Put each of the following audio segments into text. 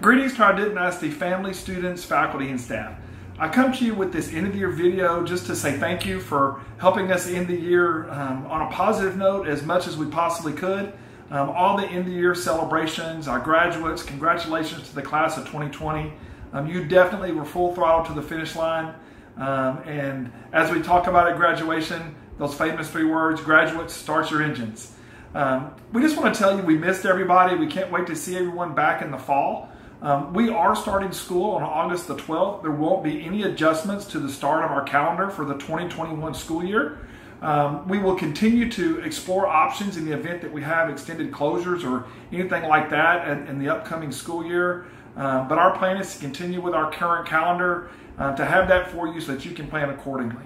Greetings to our family, students, faculty, and staff. I come to you with this end of year video just to say thank you for helping us end the year um, on a positive note as much as we possibly could. Um, all the end of year celebrations, our graduates, congratulations to the class of 2020. Um, you definitely were full throttle to the finish line. Um, and as we talk about at graduation, those famous three words, graduates, start your engines. Um, we just want to tell you we missed everybody. We can't wait to see everyone back in the fall. Um, we are starting school on August the 12th. There won't be any adjustments to the start of our calendar for the 2021 school year. Um, we will continue to explore options in the event that we have extended closures or anything like that in, in the upcoming school year. Uh, but our plan is to continue with our current calendar uh, to have that for you so that you can plan accordingly.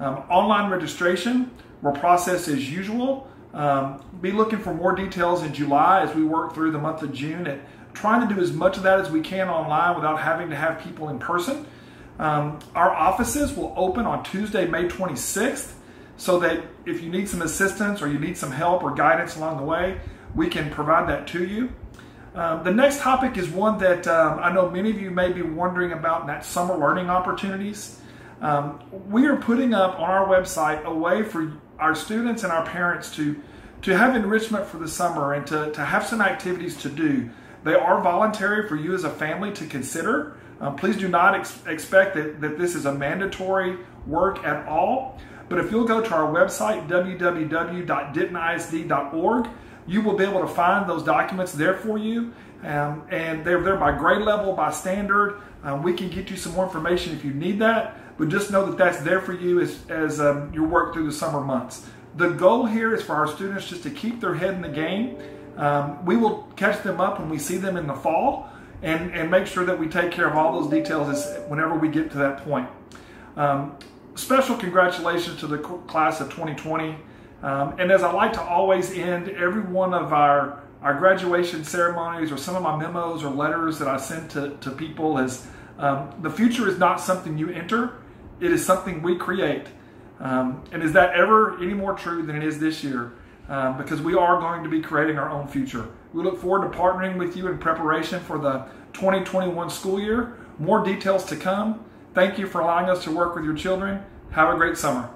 Um, online registration will process as usual. Um, be looking for more details in July as we work through the month of June at trying to do as much of that as we can online without having to have people in person. Um, our offices will open on Tuesday, May 26th, so that if you need some assistance or you need some help or guidance along the way, we can provide that to you. Um, the next topic is one that um, I know many of you may be wondering about, and that's summer learning opportunities. Um, we are putting up on our website a way for our students and our parents to, to have enrichment for the summer and to, to have some activities to do they are voluntary for you as a family to consider. Um, please do not ex expect that, that this is a mandatory work at all. But if you'll go to our website, www.dentonisd.org, you will be able to find those documents there for you. Um, and they're there by grade level, by standard. Um, we can get you some more information if you need that. But just know that that's there for you as, as um, your work through the summer months. The goal here is for our students just to keep their head in the game um, we will catch them up when we see them in the fall and, and make sure that we take care of all those details whenever we get to that point. Um, special congratulations to the class of 2020. Um, and as I like to always end every one of our, our graduation ceremonies or some of my memos or letters that I send to, to people is um, the future is not something you enter, it is something we create. Um, and is that ever any more true than it is this year? Um, because we are going to be creating our own future. We look forward to partnering with you in preparation for the 2021 school year. More details to come. Thank you for allowing us to work with your children. Have a great summer.